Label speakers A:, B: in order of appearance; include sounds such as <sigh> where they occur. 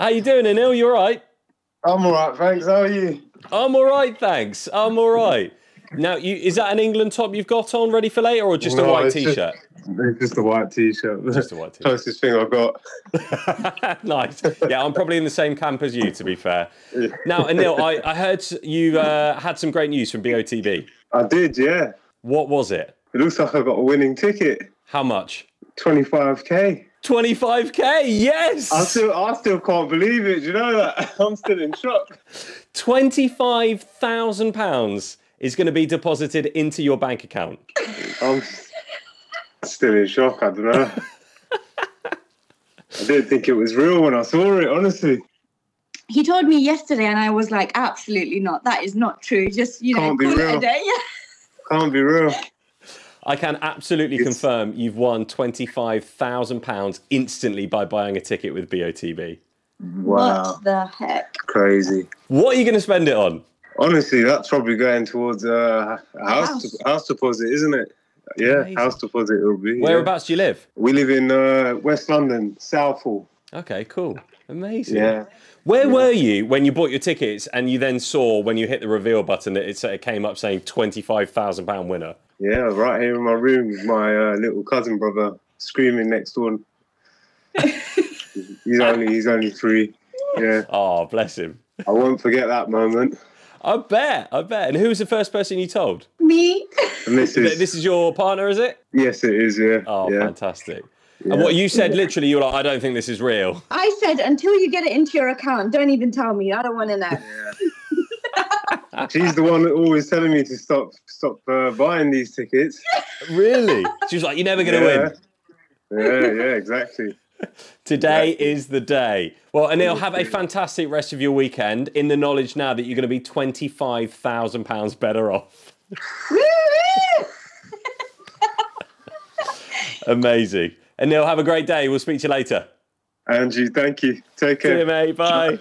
A: How you doing, Anil? You all right?
B: I'm all right, thanks. How are you?
A: I'm all right, thanks. I'm all right. Now, you is that an England top you've got on ready for later, or just a white t-shirt?
B: It's just a white t-shirt.
A: Just a white t-shirt.
B: Closest thing I've got. <laughs>
A: nice. Yeah, I'm probably in the same camp as you, to be fair. Now, Anil, I, I heard you uh, had some great news from BOTB.
B: I did, yeah.
A: What was it?
B: It looks like I got a winning ticket.
A: How much?
B: 25k.
A: 25k. Yes.
B: I still, I still can't believe it. Do you know that? <laughs> I'm still in shock.
A: Twenty-five thousand pounds is going to be deposited into your bank account.
B: I'm still in shock. I don't know. I didn't think it was real when I saw it. Honestly,
C: He told me yesterday, and I was like, absolutely not. That is not true. Just, you know,
B: Can't be
C: call it a
B: real.
C: day. <laughs>
B: can't be real.
A: I can absolutely
B: It's-
A: confirm you've won twenty-five thousand pounds instantly by buying a ticket with BOTB.
B: Wow,
C: What the heck?
B: crazy.
A: What are you going to spend it on?
B: Honestly, that's probably going towards uh, a house
C: House.
B: house deposit, isn't it? Yeah,
A: Amazing.
B: house deposit it will be. yeah.
A: Whereabouts do you live?
B: We live in uh, West London, Southall.
A: Okay, cool. Amazing.
B: Yeah.
A: Where were you when you bought your tickets and you then saw when you hit the reveal button that it, it came up saying £25,000 winner?
B: Yeah, right here in my room with my uh, little cousin brother screaming next door. <laughs> he's only he's only three. Yeah,
A: Oh, bless him.
B: I won't forget that moment.
A: I bet, I bet. And who was the first person you told?
C: Me?
B: And this is
A: This is your partner, is it?
B: yes, it is. Yeah.
A: Oh,
B: yeah.
A: fantastic.
B: Yeah.
A: And what you said literally, you were like, I don't think this is real.
C: I said, until you get it into your account, don't even tell me. I don't want to know. <laughs>
B: She's the one always telling me to stop stop uh, buying these tickets. <laughs>
A: Really? She was like, You're never going to
B: yeah.
A: win.
B: Yeah, yeah, exactly. <laughs>
A: Today is the day. Well, Anil, have a fantastic rest of your weekend in the knowledge now that you're going to be £25,000 better off. Amazing. Anil, have a great day. We'll speak to you later.
B: Angie, thank you. Take
A: See
B: care.
A: you, mate. Bye.